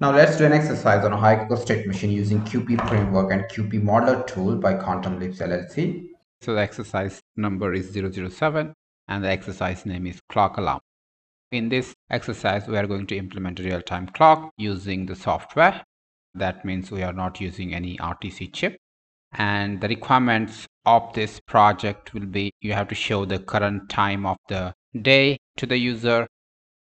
Now let's do an exercise on a hierarchical state machine using QP framework and QP modeler tool by Quantum Leaps LLC. So the exercise number is 007 and the exercise name is clock alarm. In this exercise, we are going to implement a real-time clock using the software. That means we are not using any RTC chip. And the requirements of this project will be you have to show the current time of the day to the user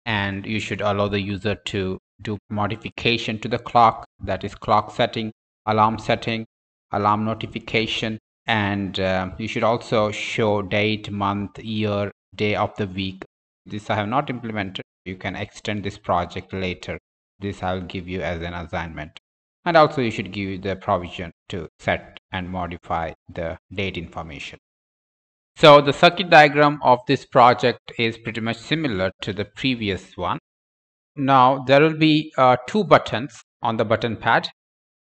and you should allow the user to do modification to the clock that is clock setting alarm setting alarm notification and uh, you should also show date month year day of the week. This i have not implemented. You can extend this project later. This i will give you as an assignment. And also you should give the provision to set and modify the date information. So the circuit diagram of this project is pretty much similar to the previous one now there will be uh, two buttons on the button pad.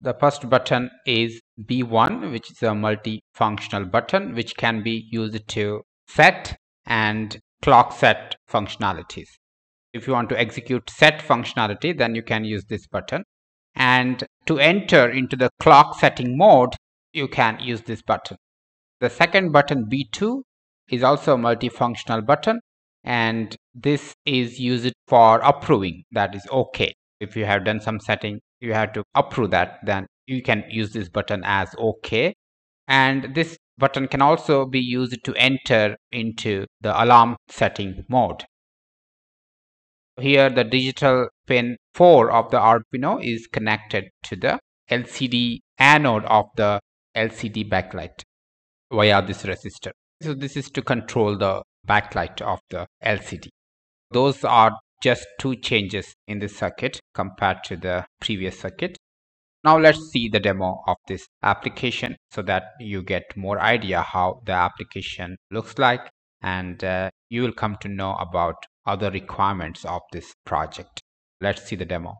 The first button is B1 which is a multifunctional button which can be used to set and clock set functionalities. If you want to execute set functionality then you can use this button and to enter into the clock setting mode you can use this button. The second button B2 is also a multifunctional button and this is used for approving. That is okay. If you have done some setting you have to approve that then you can use this button as okay. And this button can also be used to enter into the alarm setting mode. Here the digital pin 4 of the Arduino is connected to the LCD anode of the LCD backlight via this resistor. So this is to control the backlight of the LCD. Those are just two changes in the circuit compared to the previous circuit. Now let's see the demo of this application so that you get more idea how the application looks like and uh, you will come to know about other requirements of this project. Let's see the demo.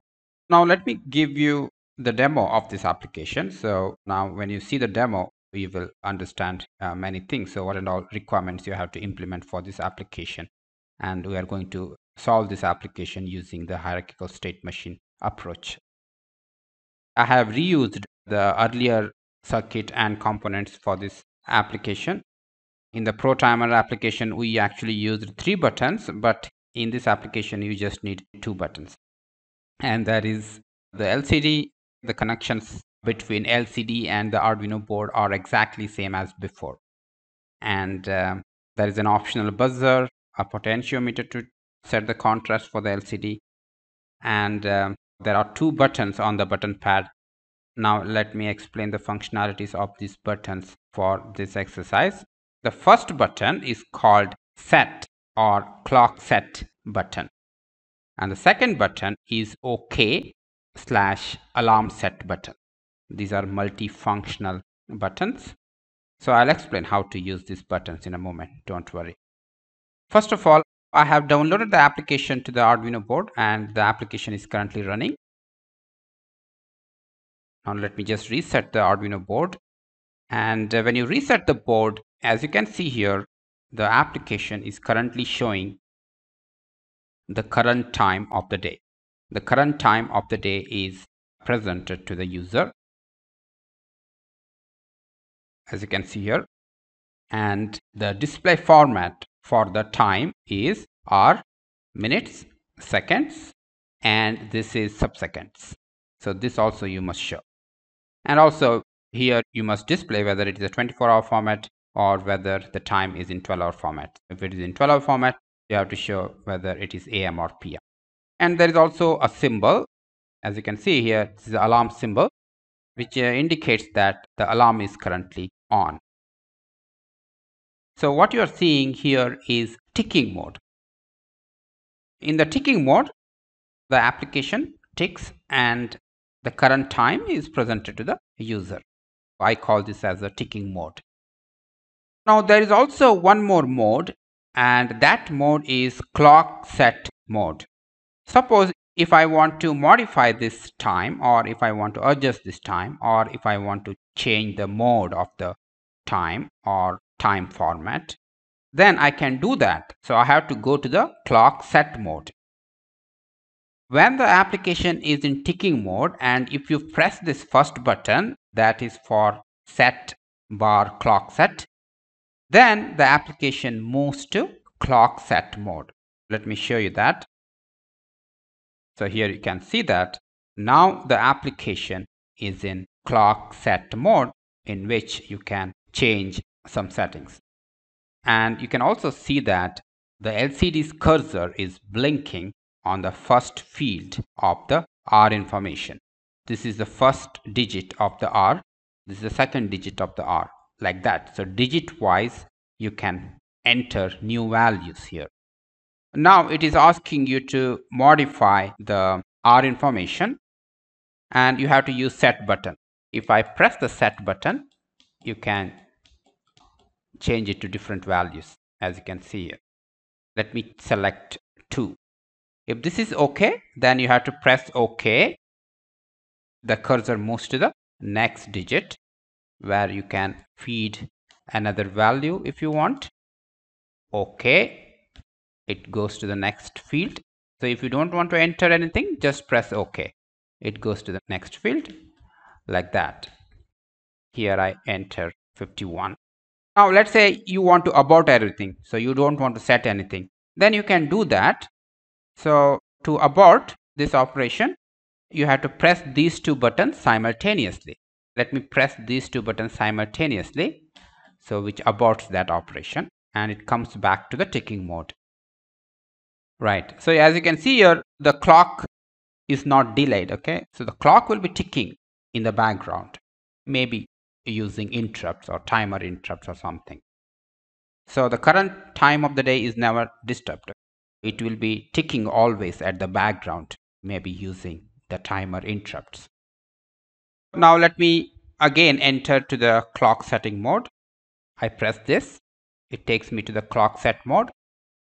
Now let me give you the demo of this application. So now when you see the demo, we will understand uh, many things. So what and all requirements you have to implement for this application. And we are going to solve this application using the hierarchical state machine approach. I have reused the earlier circuit and components for this application. In the ProTimer application we actually used three buttons but in this application you just need two buttons. And that is the lcd the connections between LCD and the Arduino board are exactly same as before. And uh, there is an optional buzzer, a potentiometer to set the contrast for the LCD. And uh, there are two buttons on the button pad. Now let me explain the functionalities of these buttons for this exercise. The first button is called set or clock set button. And the second button is OK slash alarm set button. These are multifunctional buttons. So I'll explain how to use these buttons in a moment. Don't worry. First of all, I have downloaded the application to the Arduino board and the application is currently running. Now let me just reset the Arduino board. And uh, when you reset the board, as you can see here, the application is currently showing the current time of the day. The current time of the day is presented to the user as you can see here. And the display format for the time is are minutes seconds and this is subseconds. So this also you must show. And also here you must display whether it is a 24 hour format or whether the time is in 12 hour format. If it is in 12 hour format you have to show whether it is am or pm and there is also a symbol. As you can see here this is the alarm symbol which uh, indicates that the alarm is currently on. So what you are seeing here is ticking mode. In the ticking mode, the application ticks and the current time is presented to the user. I call this as a ticking mode. Now there is also one more mode and that mode is clock set mode. Suppose if I want to modify this time or if I want to adjust this time or if I want to change the mode of the time or time format then I can do that. So I have to go to the clock set mode. When the application is in ticking mode and if you press this first button that is for set bar clock set then the application moves to clock set mode. Let me show you that. So here you can see that now the application is in clock set mode in which you can change some settings and you can also see that the LCD's cursor is blinking on the first field of the R information. This is the first digit of the R. This is the second digit of the R like that. So digit wise you can enter new values here. Now it is asking you to modify the R information and you have to use set button. If I press the set button you can change it to different values as you can see here. Let me select 2 if this is OK, then you have to press OK. The cursor moves to the next digit where you can feed another value if you want. OK. It goes to the next field. So if you don't want to enter anything, just press OK. It goes to the next field like that. Here I enter 51. Now let's say you want to abort everything. So you don't want to set anything. Then you can do that so to abort this operation, you have to press these two buttons simultaneously. Let me press these two buttons simultaneously. So which aborts that operation and it comes back to the ticking mode. Right. So as you can see here, the clock is not delayed. Okay. So the clock will be ticking in the background, maybe using interrupts or timer interrupts or something. So the current time of the day is never disturbed. It will be ticking always at the background maybe using the timer interrupts. Now let me again enter to the clock setting mode. I press this. It takes me to the clock set mode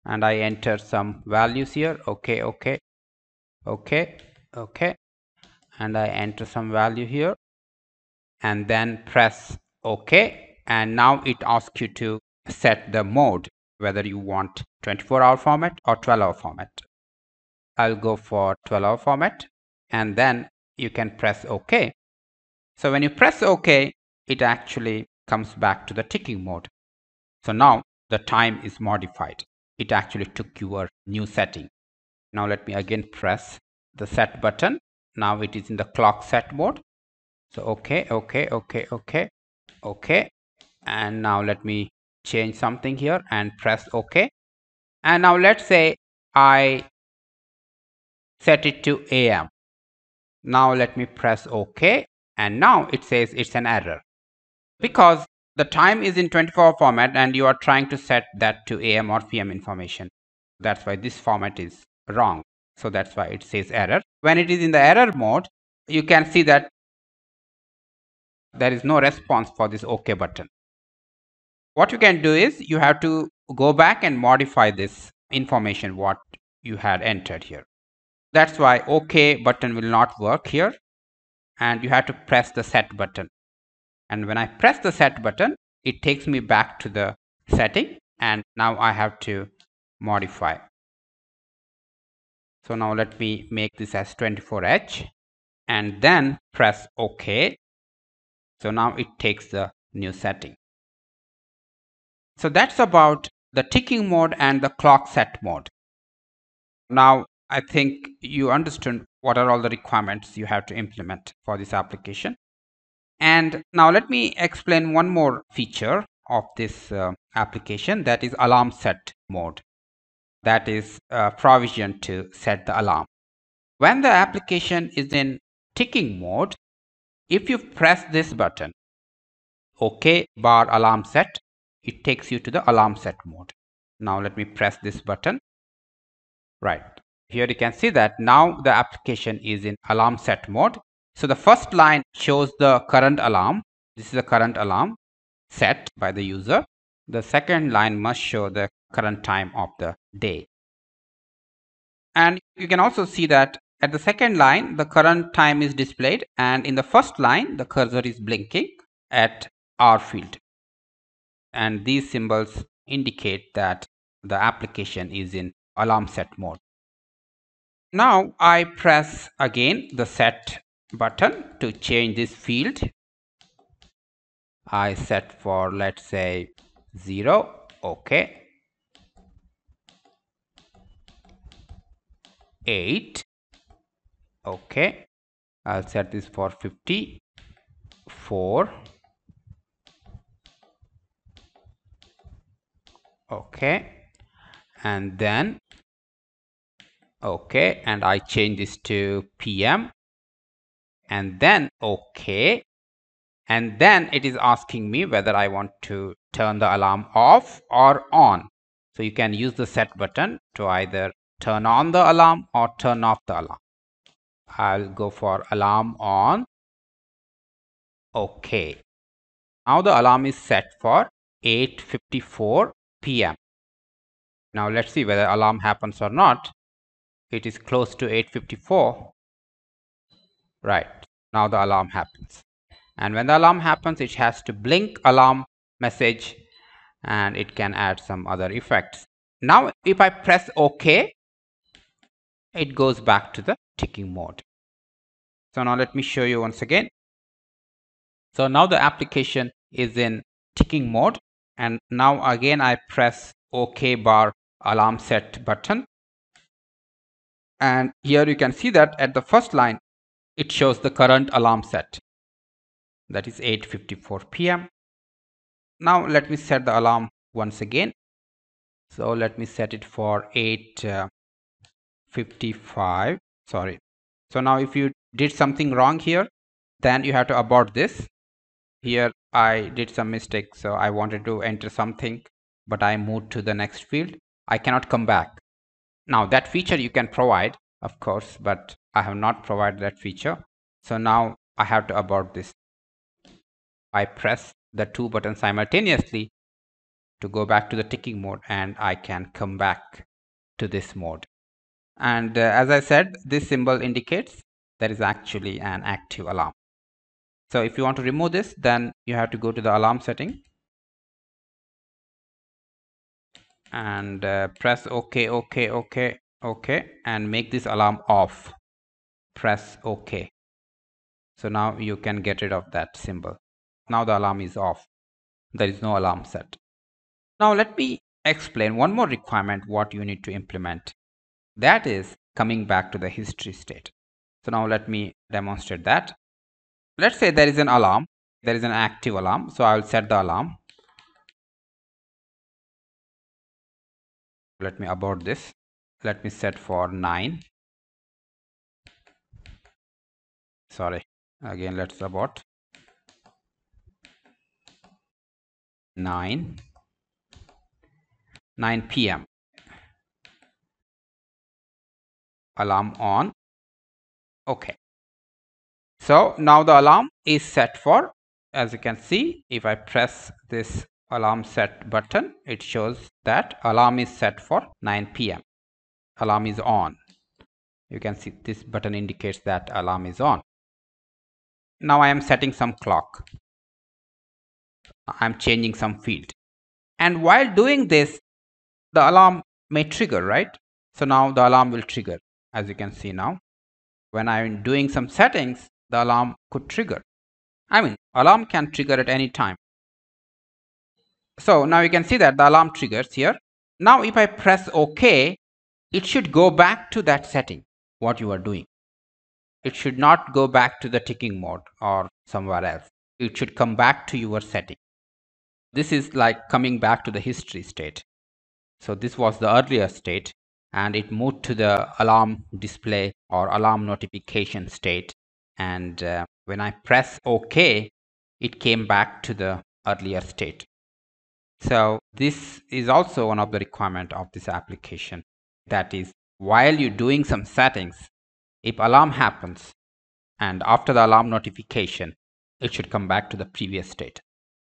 and I enter some values here. Okay okay okay okay. And I enter some value here and then press OK and now it asks you to set the mode whether you want 24 hour format or 12 hour format. I'll go for 12 hour format and then you can press OK. So when you press OK, it actually comes back to the ticking mode. So now the time is modified. It actually took your new setting. Now let me again press the set button. Now it is in the clock set mode. So okay, okay, okay, okay, okay. And now let me change something here and press OK. And now let's say I set it to AM. Now let me press OK and now it says it's an error because the time is in 24 format and you are trying to set that to AM or PM information. That's why this format is wrong. So that's why it says error. When it is in the error mode, you can see that there is no response for this OK button. What you can do is you have to go back and modify this information what you had entered here. That's why ok button will not work here. And you have to press the set button. And when i press the set button it takes me back to the setting. And now i have to modify. So now let me make this as 24h and then press ok so now it takes the new setting so that's about the ticking mode and the clock set mode. Now, I think you understand what are all the requirements you have to implement for this application. And now let me explain one more feature of this uh, application that is alarm set mode. That is uh, provision to set the alarm. When the application is in ticking mode, if you press this button, OK bar alarm set, it takes you to the alarm set mode. Now let me press this button. Right. Here you can see that now the application is in alarm set mode. So the first line shows the current alarm. This is the current alarm set by the user. The second line must show the current time of the day. And you can also see that at the second line, the current time is displayed and in the first line, the cursor is blinking at R field and these symbols indicate that the application is in alarm set mode. Now I press again the set button to change this field. I set for let's say 0. Okay. 8. Okay. I'll set this for 54 Okay. And then okay and I change this to PM and then okay. And then it is asking me whether I want to turn the alarm off or on. So you can use the set button to either turn on the alarm or turn off the alarm I'll go for alarm on. Okay. Now the alarm is set for 8:54 p.m. now let's see whether alarm happens or not. It is close to 854 right. Now the alarm happens. And when the alarm happens it has to blink alarm message and it can add some other effects. Now if i press ok it goes back to the ticking mode. So now let me show you once again. So now the application is in ticking mode and now again i press ok bar alarm set button. And here you can see that at the first line it shows the current alarm set. That is 8:54 p.m. now let me set the alarm once again. So let me set it for 8:55 sorry. So now if you did something wrong here then you have to abort this. Here I did some mistake so I wanted to enter something but I moved to the next field. I cannot come back. Now that feature you can provide of course but I have not provided that feature. So now I have to abort this. I press the two buttons simultaneously to go back to the ticking mode and I can come back to this mode and uh, as I said this symbol indicates there is actually an active alarm so if you want to remove this then you have to go to the alarm setting and uh, press OK, OK, OK, OK and make this alarm off. Press OK. So now you can get rid of that symbol. Now the alarm is off. There is no alarm set. Now let me explain one more requirement what you need to implement. That is coming back to the history state. So now let me demonstrate that. Let's say there is an alarm. There is an active alarm. So I will set the alarm let me abort this let me set for 9 sorry again let's abort 9 9 p.m. alarm on. Okay. So now the alarm is set for as you can see if I press this alarm set button it shows that alarm is set for 9 p.m. alarm is on. You can see this button indicates that alarm is on. Now I am setting some clock. I'm changing some field. And while doing this the alarm may trigger right? So now the alarm will trigger as you can see now when I'm doing some settings the alarm could trigger I mean alarm can trigger at any time so now you can see that the alarm triggers here. Now if I press OK, it should go back to that setting, what you are doing. It should not go back to the ticking mode or somewhere else. It should come back to your setting. This is like coming back to the history state. So this was the earlier state and it moved to the alarm display or alarm notification state. And uh, when I press OK, it came back to the earlier state. So this is also one of the requirement of this application. That is, while you're doing some settings, if alarm happens and after the alarm notification, it should come back to the previous state.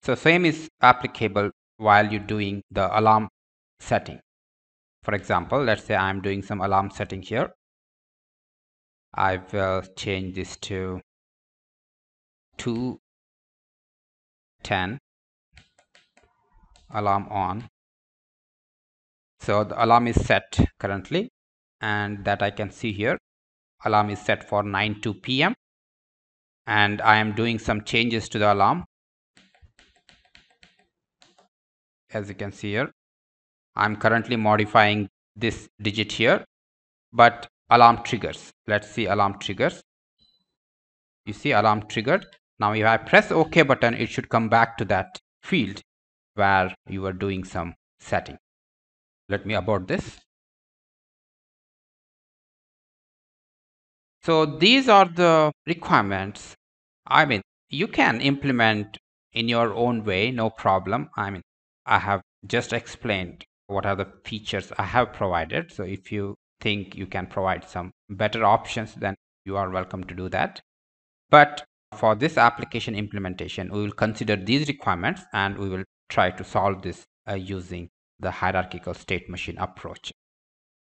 So same is applicable while you're doing the alarm setting. For example, let's say I'm doing some alarm setting here. I will change this to 210 alarm on so the alarm is set currently and that I can see here alarm is set for 9 2 p.m. and I am doing some changes to the alarm as you can see here I'm currently modifying this digit here but alarm triggers. Let's see alarm triggers. You see alarm triggered. Now if I press OK button it should come back to that field where you are doing some setting. Let me abort this. So these are the requirements. I mean you can implement in your own way no problem. I mean I have just explained what are the features I have provided. So if you think you can provide some better options then you are welcome to do that. But for this application implementation we will consider these requirements and we will try to solve this uh, using the hierarchical state machine approach